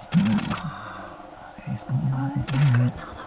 Oh, good.